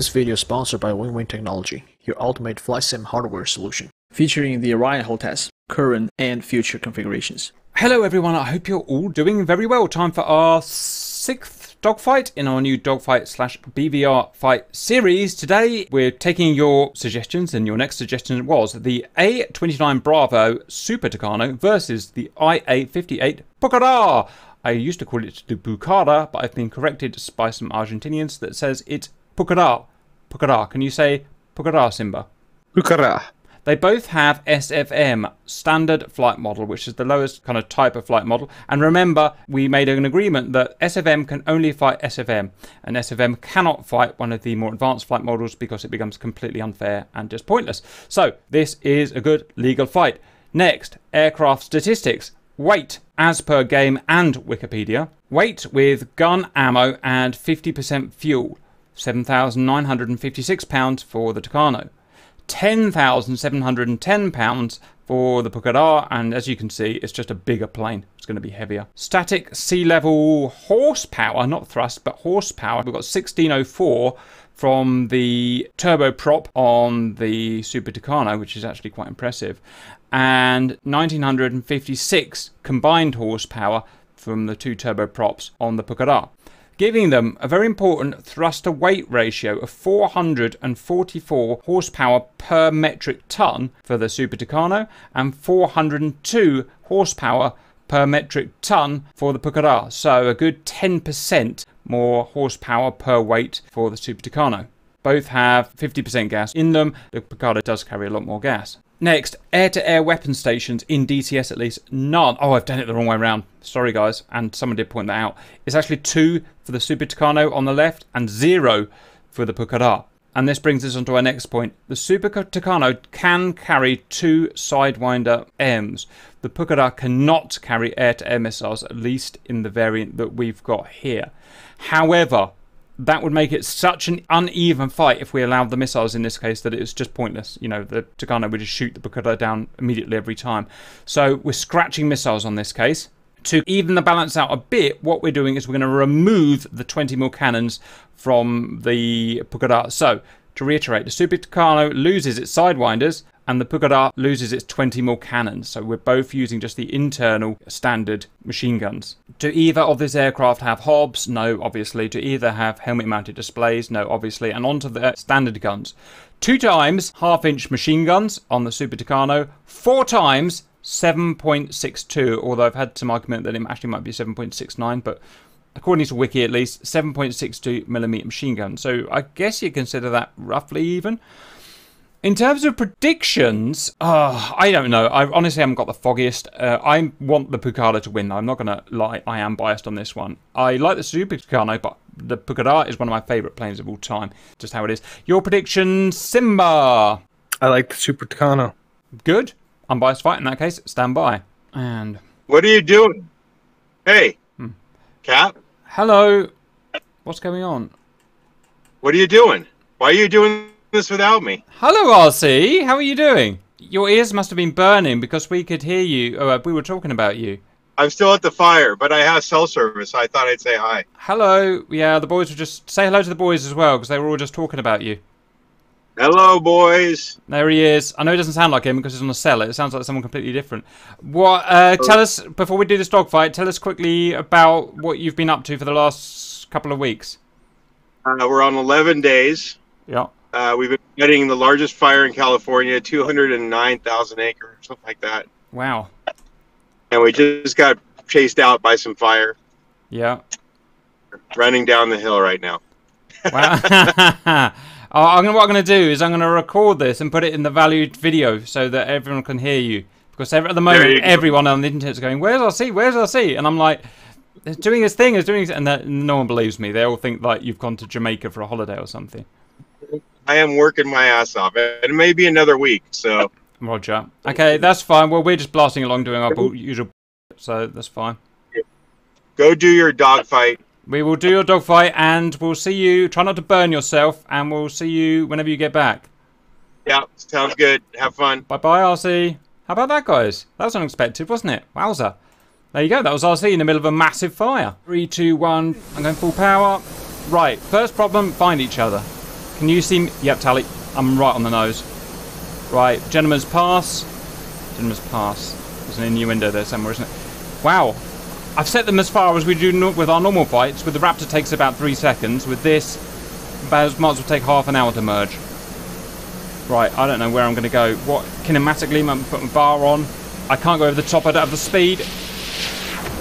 This video is sponsored by Winwing Technology, your ultimate flight sim hardware solution, featuring the Orion HOTAS, current and future configurations. Hello everyone, I hope you're all doing very well. Time for our sixth dogfight in our new dogfight slash BVR fight series. Today we're taking your suggestions and your next suggestion was the A29 Bravo Super Tucano versus the IA58 Pucará. I used to call it the Bucara, but I've been corrected by some Argentinians that says it's Pucará. Pucará. Can you say Pucará, Simba? Pucará. They both have SFM, standard flight model, which is the lowest kind of type of flight model. And remember, we made an agreement that SFM can only fight SFM, and SFM cannot fight one of the more advanced flight models because it becomes completely unfair and just pointless. So this is a good legal fight. Next, aircraft statistics. Weight, as per game and Wikipedia. Weight with gun ammo and 50% fuel. 7,956 pounds for the Tucano. 10,710 pounds for the Pucará, and as you can see, it's just a bigger plane. It's going to be heavier. Static sea level horsepower, not thrust, but horsepower. We've got 1604 from the turboprop on the Super Tucano, which is actually quite impressive, and 1956 combined horsepower from the two turboprops on the Pucará giving them a very important thrust to weight ratio of 444 horsepower per metric ton for the Super Tucano and 402 horsepower per metric ton for the Pucará. So a good 10% more horsepower per weight for the Super Tucano. Both have 50% gas in them. The Pucará does carry a lot more gas. Next, air-to-air -air weapon stations in DCS at least. None. Oh, I've done it the wrong way around. Sorry, guys. And someone did point that out. It's actually two for the Super Tucano on the left and zero for the Pucará. And this brings us on to our next point. The Super Tucano can carry two Sidewinder M's. The Pucará cannot carry air-to-air -air missiles, at least in the variant that we've got here. However, that would make it such an uneven fight if we allowed the missiles in this case that it's just pointless. You know, the Tucano would just shoot the Pucará down immediately every time. So we're scratching missiles on this case. To even the balance out a bit, what we're doing is we're going to remove the 20 mil cannons from the Pucará. So, to reiterate, the Super Tucano loses its Sidewinders, and the Pucará loses its 20 more cannons. So we're both using just the internal standard machine guns. Do either of this aircraft have hobs? No, obviously. Do either have helmet mounted displays? No, obviously. And onto the standard guns. Two times half inch machine guns on the Super Tucano. Four times 7.62, although I've had some argument that it actually might be 7.69, but according to Wiki at least, 7.62 millimeter machine gun. So I guess you consider that roughly even. In terms of predictions, uh, I don't know. I honestly haven't got the foggiest. Uh, I want the Pucará to win. I'm not going to lie. I am biased on this one. I like the Super Tucano, but the Pucará is one of my favourite planes of all time. Just how it is. Your prediction, Simba. I like the Super Tucano. Good. Unbiased fight in that case. Stand by. And. What are you doing? Hey, hmm. Cap. Hello. What's going on? What are you doing? Why are you doing this without me. Hello, RC. How are you doing? Your ears must have been burning because we could hear you. Oh, uh, we were talking about you. I'm still at the fire, but I have cell service. So I thought I'd say hi. Hello. Yeah, the boys were just say hello to the boys as well because they were all just talking about you. Hello, boys. There he is. I know it doesn't sound like him because he's on a cell. It sounds like someone completely different. What? Uh, tell us before we do this dogfight. Tell us quickly about what you've been up to for the last couple of weeks. Uh, we're on 11 days. Yeah. Uh, we've been getting the largest fire in California, 209,000 acres, something like that. Wow. And we just got chased out by some fire. Yeah. Running down the hill right now. wow. oh, I'm gonna, what I'm going to do is I'm going to record this and put it in the valued video so that everyone can hear you. Because at the moment, everyone on the internet is going, "Where's RC? Where's RC?" And I'm like, "It's doing his thing. It's doing," his... and that, no one believes me. They all think like you've gone to Jamaica for a holiday or something. I am working my ass off. It may be another week, so. Roger. Okay, that's fine. Well, we're just blasting along doing our usual, so that's fine. Go do your dogfight. We will do your dogfight, and we'll see you. Try not to burn yourself, and we'll see you whenever you get back. Yeah, sounds good. Have fun. Bye bye, RC. How about that, guys? That was unexpected, wasn't it? Wowza. There you go. That was RC in the middle of a massive fire. Three, two, one. I'm going full power. Right. First problem: find each other. Can you see me? Yep, Tally. I'm right on the nose. Right, gentleman's pass. Gentleman's pass. There's an innuendo there somewhere, isn't it? Wow. I've set them as far as we do with our normal fights. With the Raptor takes about three seconds. With this, about might as well take half an hour to merge. Right, I don't know where I'm going to go. What kinematically? I'm put my bar on. I can't go over the top. I don't have the speed.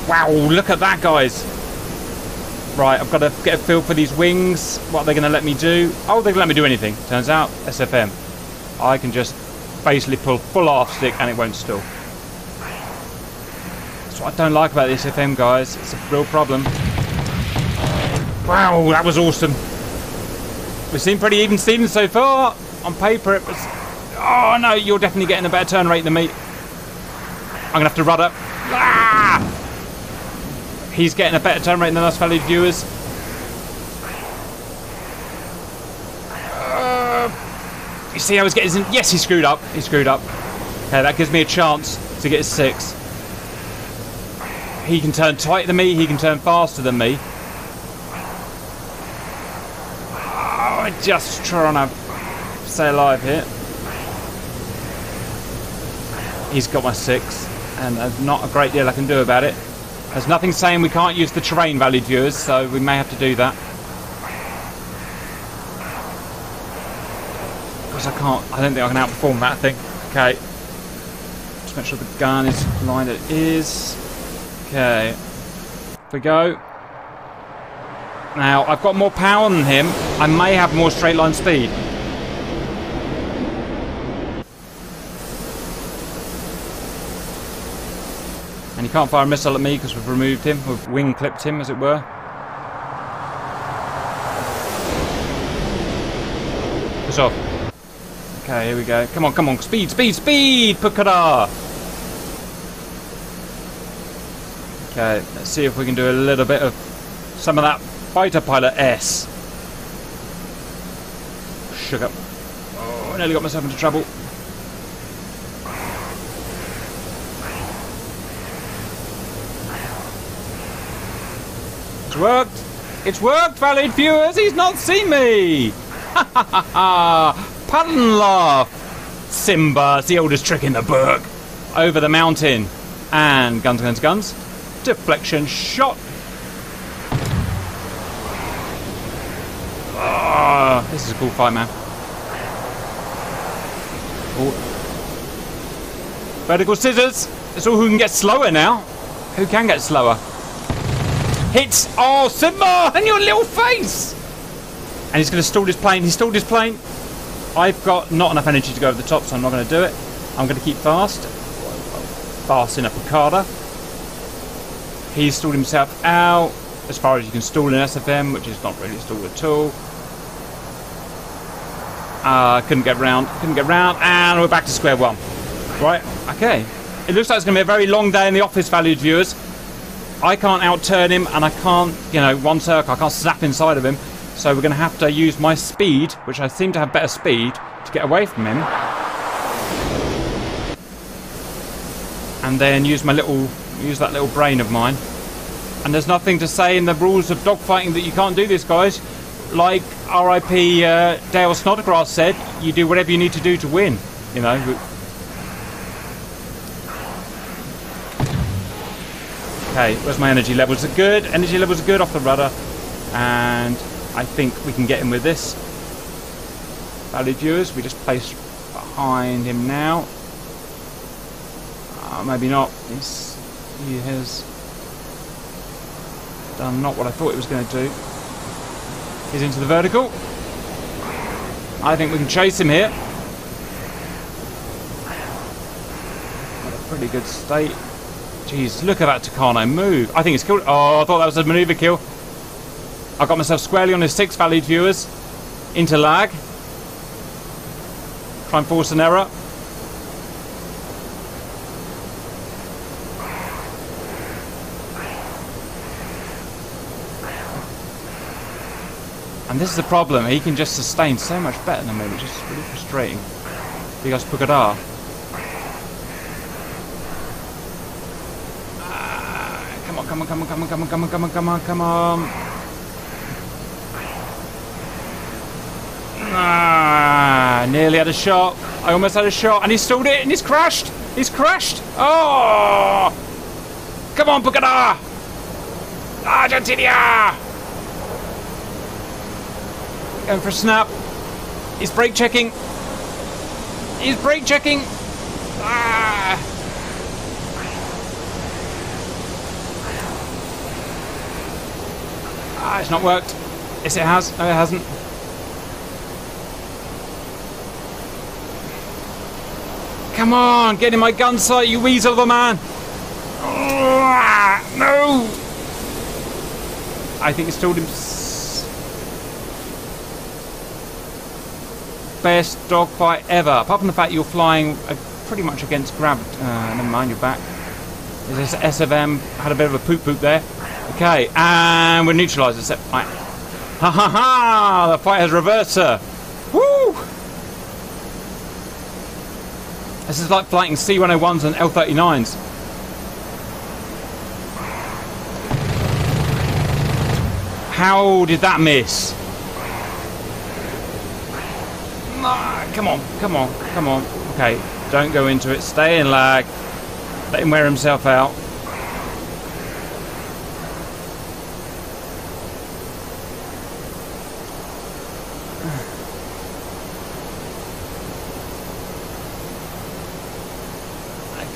Wow, look at that, guys. Right, I've got to get a feel for these wings. What are they going to let me do? Oh, they're going to let me do anything. Turns out, SFM. I can just basically pull full off stick and it won't stall. That's what I don't like about the SFM, guys. It's a real problem. Wow, that was awesome. We seem pretty even Steven so far. On paper, it was. Oh no, you're definitely getting a better turn rate than me. I'm gonna have to rudder. He's getting a better turn rate than us, valued viewers. Uh, you see how he's getting. Yes, he screwed up. He screwed up. Okay, that gives me a chance to get his six. He can turn tighter than me. He can turn faster than me. Oh, I'm just trying to stay alive here. He's got my six, and there's not a great deal I can do about it. There's nothing saying we can't use the terrain valued viewers, so we may have to do that. Because I can't, I don't think I can outperform that thing. Okay. Just make sure the gun is lined it is. Okay. We go. Now, I've got more power than him. I may have more straight line speed. He can't fire a missile at me because we've removed him. We've wing clipped him, as it were. Piss off. Okay, here we go. Come on, come on. Speed, speed, speed! Pucará! Okay, let's see if we can do a little bit of some of that fighter pilot S. Up. Oh, I nearly got myself into trouble. It's worked! It's worked, valid viewers! He's not seen me! Ha ha ha ha! Laugh! Simba, it's the oldest trick in the book. Over the mountain. And guns, guns, guns. Deflection shot. Ah, this is a cool fight, man. Oh. Vertical scissors. It's all who can get slower now. Who can get slower? Hits. Oh, Simba! And your little face! And he's going to stall his plane. He stalled his plane. I've got not enough energy to go over the top, so I'm not going to do it. I'm going to keep fast. Fast in a Carter. He's stalled himself out as far as you can stall in SFM, which is not really stalled at all. Uh, couldn't get round, couldn't get round, and we're back to square one. Right, okay. It looks like it's going to be a very long day in the office, valued viewers. I can't outturn him, and I can't, you know, one circle, I can't snap inside of him. So we're going to have to use my speed, which I seem to have better speed, to get away from him. And then use my little, use that little brain of mine. And there's nothing to say in the rules of dogfighting that you can't do this, guys. Like R.I.P. Uh, Dale Snodgrass said, you do whatever you need to do to win. You know. Okay, where's my energy levels? Are good. Energy levels are good off the rudder, and I think we can get him with this. Valid viewers, we just place behind him now. Uh, maybe not. He's, he has done not what I thought he was going to do. He's into the vertical. I think we can chase him here. Got a pretty good state. Jeez, look at that Tucano move. I think it's killed. Oh, I thought that was a maneuver kill. I got myself squarely on his six valued viewers. Into lag. Try and force an error. And this is the problem, he can just sustain so much better than me, which is really frustrating. Because Pukadar. come on, come on, come on, come on, come on, come on, come on, come on. Ah, nearly had a shot. I almost had a shot, and he stalled it, and he's crashed. He's crashed. Oh! Come on, Bugada! Argentina! Going for a snap. He's brake checking. He's brake checking. Ah! Ah, it's not worked. Yes, it has. No, it hasn't. Come on, get in my gun sight, you weasel of a man. Ah, no! I think it's told him. Best dogfight ever. Apart from the fact you're flying uh, pretty much against gravity. Uh, never mind, you're back. This SFM had a bit of a poop poop there. Okay, and we're neutralised except. I, ha ha ha! The fight has reversed. Woo! This is like fighting C101s and L39s. How did that miss? Come on, come on, come on. Okay, don't go into it. Stay in lag. Let him wear himself out.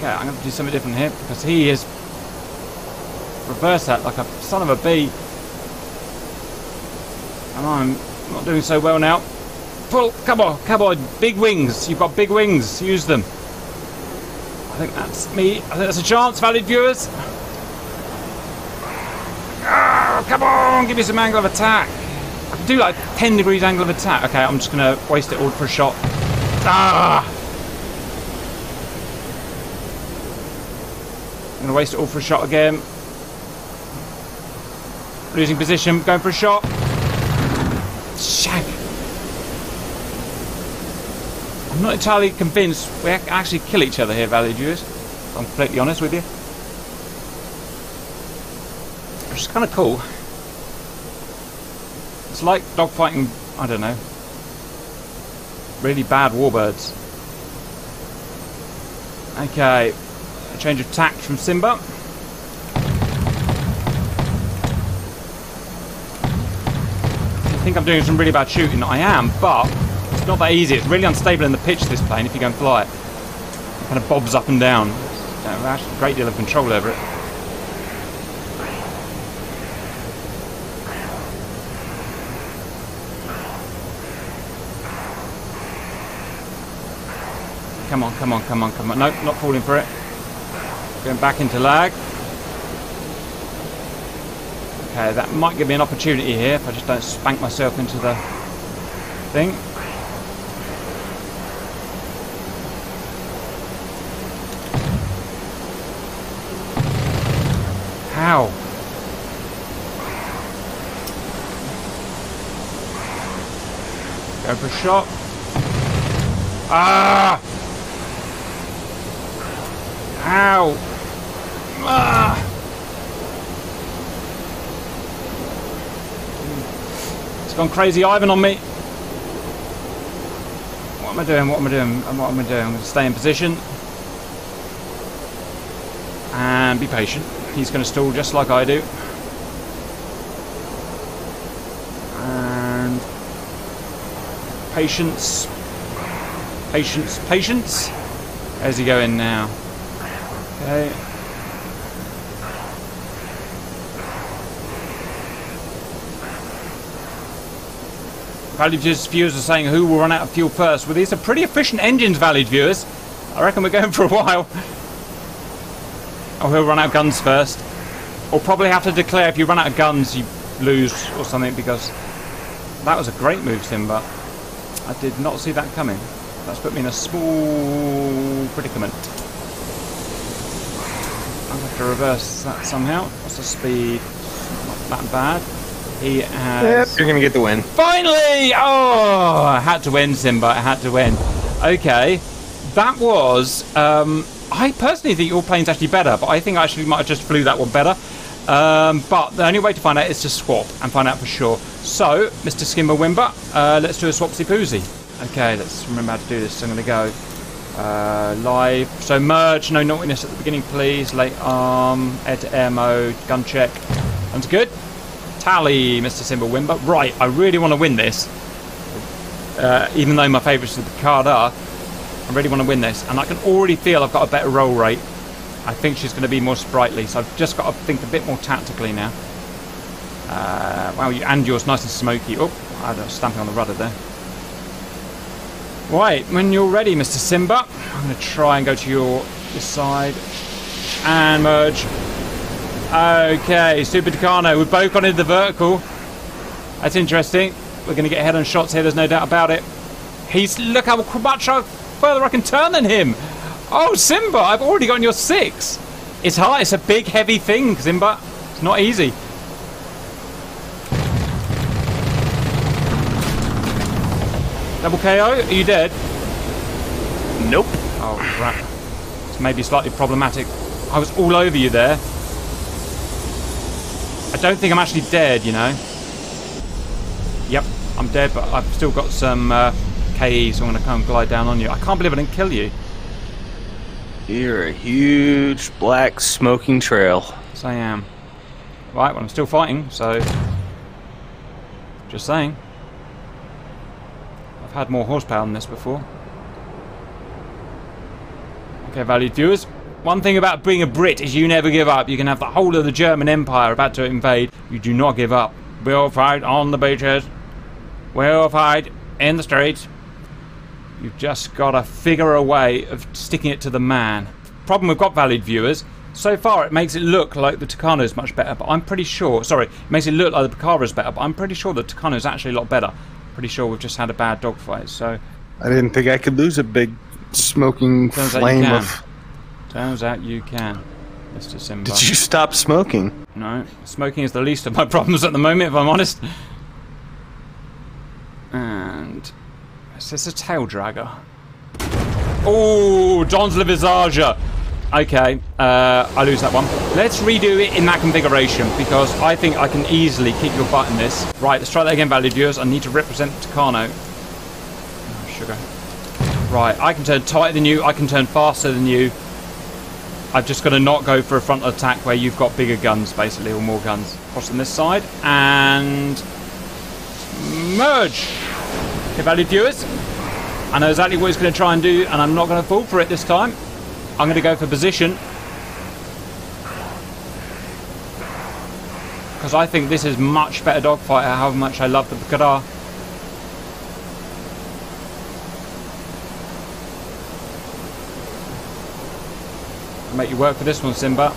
Okay, I'm going to do something different here because he is reverse that like a son of a bee. And I'm not doing so well now. Pull, come on, come on, big wings. You've got big wings. Use them. I think that's me. I think that's a chance, valued viewers. Ah, come on, give me some angle of attack. I can do like 10 degrees angle of attack. Okay, I'm just going to waste it all for a shot. Ah! To waste it all for a shot again. Losing position, going for a shot. Shag. I'm not entirely convinced we actually kill each other here, valued viewers. I'm completely honest with you. Which is kind of cool. It's like dogfighting, I don't know, really bad warbirds. Okay, a change of tact from Simba. I think I'm doing some really bad shooting. I am, but it's not that easy. It's really unstable in the pitch, this plane, if you go and fly it. It kind of bobs up and down. Actually, a great deal of control over it. Come on, come on, come on, come on. Nope, not falling for it. Going back into lag. Okay, that might give me an opportunity here if I just don't spank myself into the thing. How? Go for a shot. Ah! Ow! Ah! It's gone crazy Ivan on me. What am I doing? What am I doing? What am I doing? I'm going to stay in position. And be patient. He's going to stall just like I do. And patience. Patience, patience. Where's he going now? Okay. Valued viewers, are saying who will run out of fuel first. Well, these are pretty efficient engines, valued viewers. I reckon we're going for a while. Or who'll run out of guns first. Or probably have to declare if you run out of guns, you lose or something because that was a great move, Simba. I did not see that coming. That's put me in a small predicament. I'll have to reverse that somehow. What's the speed? Not that bad. He has. Yep, you're gonna get the win. Finally! Oh, I had to win, Simba. I had to win. Okay, that was. Um, I personally think your plane's actually better, but I think I actually might have just flew that one better. Um, but the only way to find out is to swap and find out for sure. So, Mr. Skimmer Wimber, uh, let's do a swapsy poosy. Okay, let's remember how to do this. So I'm going to go uh, live. So merge, no naughtiness at the beginning, please. Late arm, air to air mode, gun check. That's good. Tally, Mr. Simba Wimber. Right, I really want to win this. Uh, even though my favourites are the card are, I really want to win this. And I can already feel I've got a better roll rate. I think she's going to be more sprightly, so I've just got to think a bit more tactically now. Uh, wow, you, and yours nice and smoky. Oh, I had a stamping on the rudder there. Right, when you're ready, Mr. Simba, I'm going to try and go to your, your side and merge. Okay, Super Tucano, we've both gone into the vertical. That's interesting. We're going to get head-on shots here, there's no doubt about it. He's, look how much further I can turn than him. Oh, Simba, I've already gotten your six. It's hard, it's a big, heavy thing, Simba. It's not easy. Double KO? Are you dead? Nope. Oh, crap. It's maybe slightly problematic. I was all over you there. I don't think I'm actually dead, you know. Yep, I'm dead, but I've still got some uh, KE, so I'm going to come and glide down on you. I can't believe I didn't kill you. You're a huge black smoking trail. Yes, I am. Right, well, I'm still fighting, so... Just saying. I've had more horsepower than this before. Okay, valued viewers. One thing about being a Brit is you never give up. You can have the whole of the German Empire about to invade. You do not give up. We'll fight on the beaches. We'll fight in the streets. You've just got to figure a way of sticking it to the man. Problem we've got, valued viewers. So far, it makes it look like the Tucano is much better, but I'm pretty sure. Sorry, it makes it look like the Pucara is better, but I'm pretty sure the Tucano is actually a lot better. Pretty sure we've just had a bad dogfight. So I didn't think I could lose a big smoking flame can. of. Turns out you can, Mr. Simba. Did you stop smoking? No, smoking is the least of my problems at the moment, if I'm honest. And is this a tail dragger? Oh, Don's Le Visage. Okay, uh, I lose that one. Let's redo it in that configuration because I think I can easily kick your butt in this. Right, let's try that again, valued viewers. I need to represent Tucano. Oh, sugar. Right, I can turn tighter than you. I can turn faster than you. I've just got to not go for a frontal attack where you've got bigger guns, basically, or more guns. Cross on this side and merge. Okay, valued viewers. I know exactly what he's going to try and do, and I'm not going to fall for it this time. I'm going to go for position. Because I think this is much better dogfighter, however much I love the Bukara. Make you work for this one, Simba. I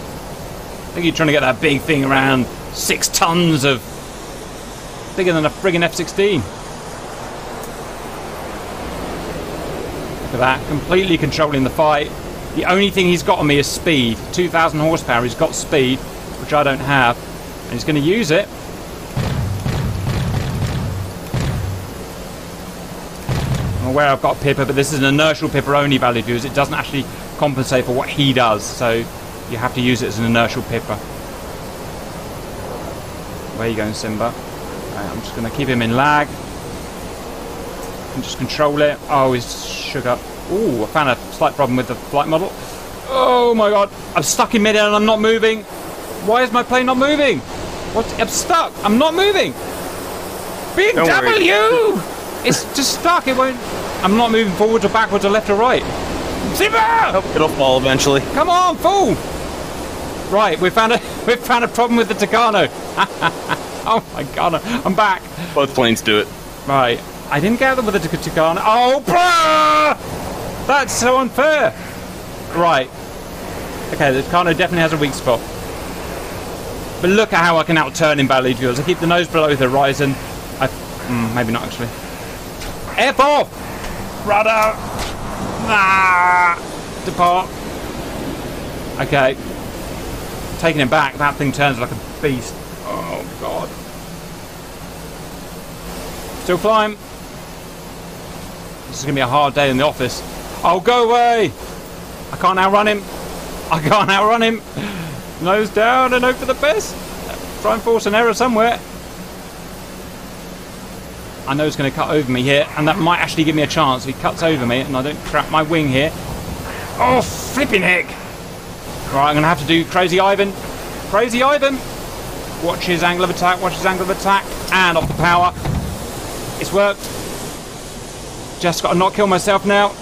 think you're trying to get that big thing around six tons of... Bigger than a friggin' F-16. Look at that, completely controlling the fight. The only thing he's got on me is speed. 2,000 horsepower, he's got speed, which I don't have. And he's going to use it. I'm aware I've got a but this is an inertial Pipper only value views. It doesn't actually compensate for what he does, so you have to use it as an inertial Pipper. Where are you going, Simba? Right, I'm just going to keep him in lag. And just control it. Oh, he's sugar. up. Ooh, I found a slight problem with the flight model. Oh my god, I'm stuck in midair and I'm not moving. Why is my plane not moving? What? I'm stuck. I'm not moving. Worry. It's just stuck. It won't. I'm not moving forwards or backwards or left or right. Simba! It'll fall eventually. Come on, fool! Right, we found a we found a problem with the Tucano. oh my god, I'm back. Both planes do it. Right. I didn't gather with the Tucano. Oh, bruh! That's so unfair. Right. Okay, the Tucano definitely has a weak spot. But look at how I can outturn him valued viewers. I keep the nose below the horizon. I, mm, maybe not actually. F off! Rudder! Ah! Depart. Okay. Taking him back, that thing turns like a beast. Oh, God. Still flying. This is going to be a hard day in the office. Oh, go away! I can't outrun him. I can't outrun him. Nose down and hope for the best. Try and force an error somewhere. I know he's going to cut over me here, and that might actually give me a chance. If he cuts over me and I don't trap my wing here. Oh, flipping heck! Right, I'm going to have to do Crazy Ivan. Crazy Ivan! Watch his angle of attack, watch his angle of attack, and off the power. It's worked. Just got to not kill myself now.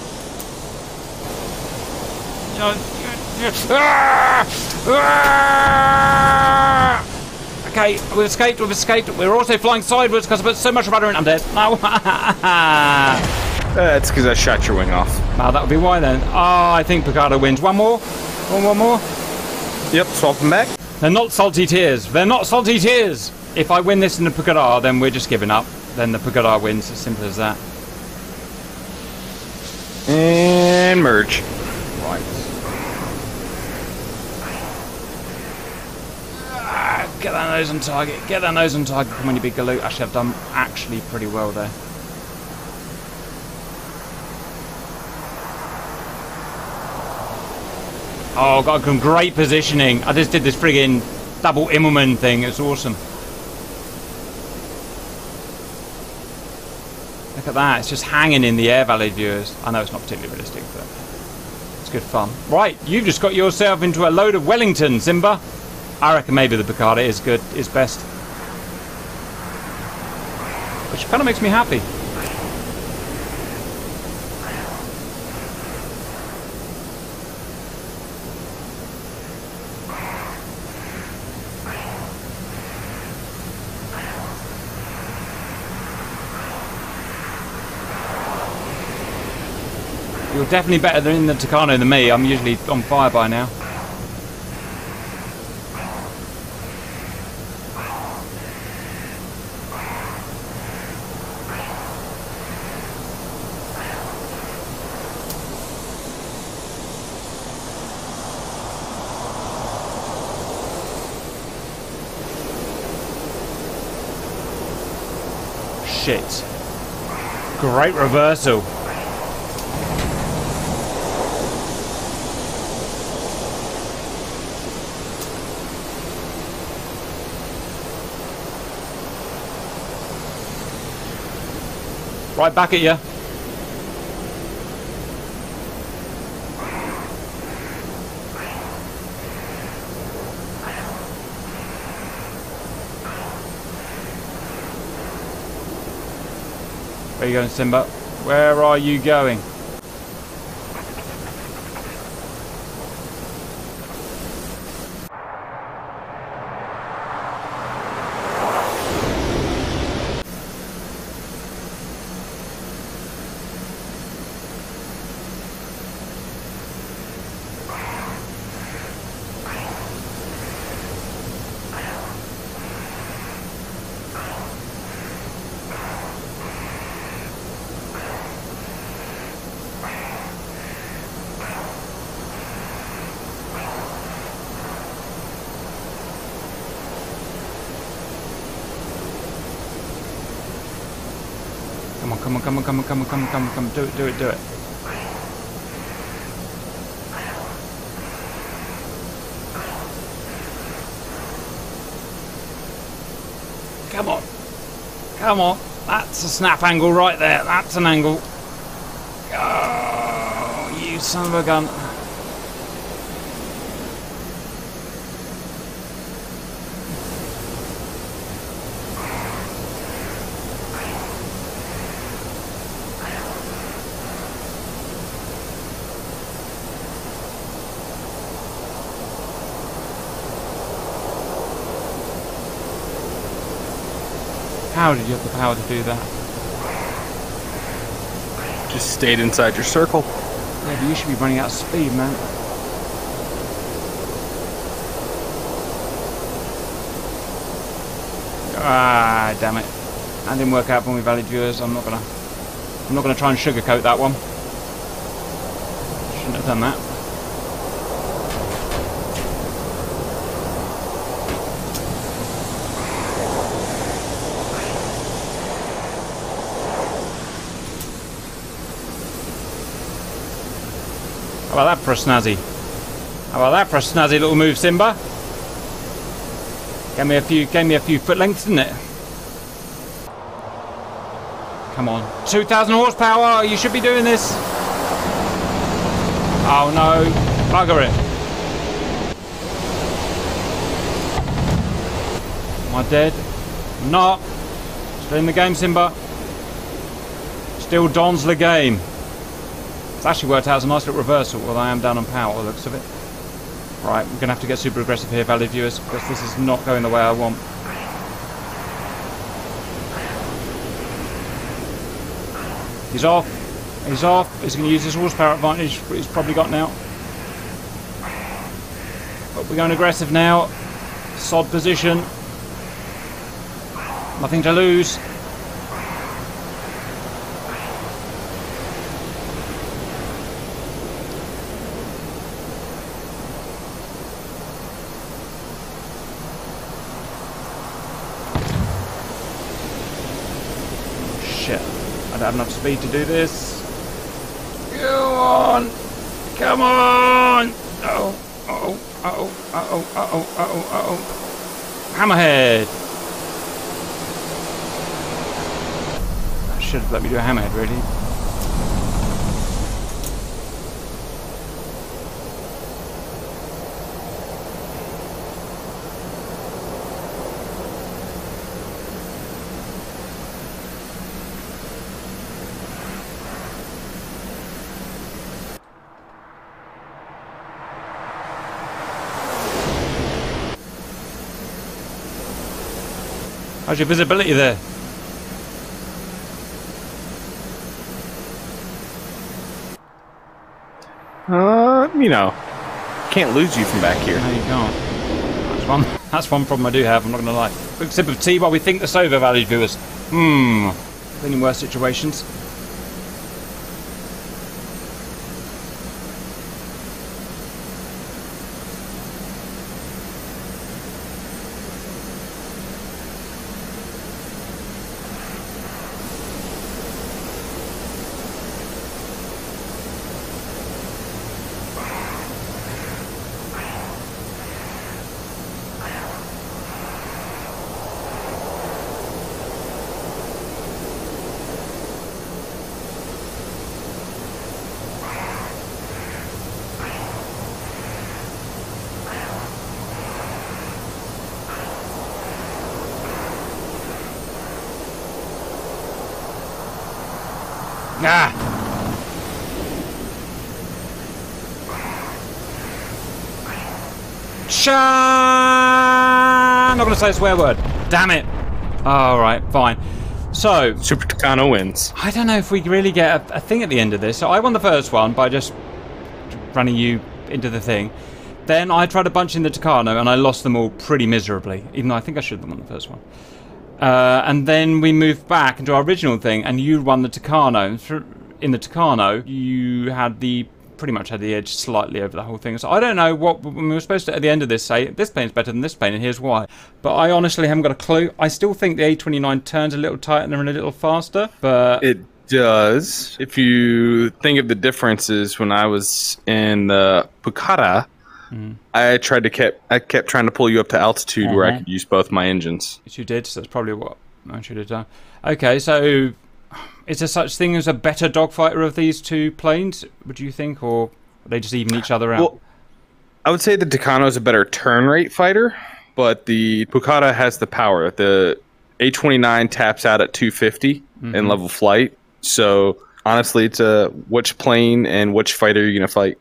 Ah! Ah! Okay, we've escaped, we've escaped. We're also flying sideways because I put so much rudder in. I'm dead. Uh, no. That's because I shot your wing off. Well, that would be why then. Oh, I think Picardo wins. One more? One, one more? Yep, swap them back. They're not salty tears. They're not salty tears. If I win this in the Picardar, then we're just giving up. Then the Picardar wins. As simple as that. And merge. Right. Ah, get that nose on target. Get that nose on target. Come on, you big galoot. Actually, I've done actually pretty well there. Oh, got some great positioning. I just did this friggin' double Immelmann thing. It's awesome. Look at that. It's just hanging in the air, Valley viewers. I know it's not particularly realistic, but it's good fun. Right, you've just got yourself into a load of Wellington, Simba. I reckon maybe the Picarda is good, is best. Which kind of makes me happy. You're definitely better than in the Tucano than me. I'm usually on fire by now. Shit. Great reversal. Right back at you. Where are you going, Simba? Where are you going? Come on, come on, come on, come on, come on, come on, come on. Do it, do it, do it. Come on. Come on. That's a snap angle right there. That's an angle. Oh, you son of a gun. How did you have the power to do that? Just stayed inside your circle. Yeah, but you should be running out of speed, man. Ah, damn it. That didn't work out for me, valued viewers. I'm not gonna I'm not gonna try and sugarcoat that one. Shouldn't have done that. How about that for a snazzy? How about that for a snazzy little move, Simba? Gave me a few, gave me a few foot lengths, didn't it? Come on. 2,000 horsepower! You should be doing this! Oh no. Bugger it. Am I dead? Not. Still in the game, Simba. Still dons the game. It's actually worked out as a nice little reversal, although I am down on power, the looks of it. Right, we're going to have to get super aggressive here, valid viewers, because this is not going the way I want. He's off. He's off. He's going to use his horsepower advantage, but he's probably got now. But we're going aggressive now. Sod position. Nothing to lose. Shit. I don't have enough speed to do this. Go on! Come on! Oh, oh, oh, oh, oh, oh, oh, oh. Hammerhead! That should have let me do a hammerhead, really. How's your visibility there? Uh, you know, can't lose you from back here. No, you can't. That's one, that's one problem I do have, I'm not to lie. Quick sip of tea while we think this over, valued viewers. Hmm. Been in worse situations. Ah! Cha! Not going to say a swear word. Damn it. Alright, fine. So, Super Tucano wins. I don't know if we really get a, a thing at the end of this. So I won the first one by just running you into the thing. Then I tried to bunch in the Tucano and I lost them all pretty miserably, even though I think I should have won the first one. Uh, and then we moved back into our original thing, and you won the Tucano. In the Tucano, you had the pretty much had the edge slightly over the whole thing. So I don't know what we were supposed to at the end of this say this plane's better than this plane, and here's why. But I honestly haven't got a clue. I still think the A29 turns a little tighter and a little faster, but It does. If you think of the differences when I was in the Pucata, I tried to kept I kept trying to pull you up to altitude where I Mhm. could use both my engines. Which you did, so that's probably what I should have done. Okay, so is there such thing as a better dogfighter of these two planes, would you think, or they just even each other out? Well, I would say the Tucano is a better turn rate fighter, but the Pukata has the power. The A29 taps out at 250 in level flight. So honestly, it's a which plane and which fighter you're gonna fight.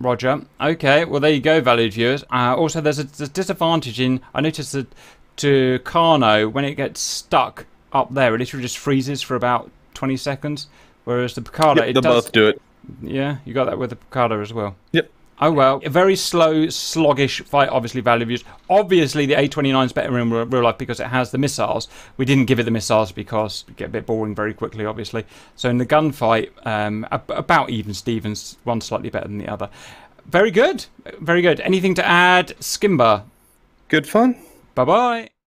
Roger. Okay, well there you go, valued viewers. Uh, also, there's a, there's disadvantage in. I noticed that Tucano when it gets stuck up there, it literally just freezes for about 20 seconds, whereas the Picada Yep, it they'll does. both do it. Yeah, you got that with the Picada as well. Yep. Oh well, a very slow, sluggish fight. Obviously, value views. Obviously, the A29 is better in real real life because it has the missiles. We didn't give it the missiles because it get a bit boring very quickly, obviously. So in the gunfight, um, about even Stevens, one slightly better than the other. Very good, very good. Anything to add, Skimba? Good fun. Bye bye.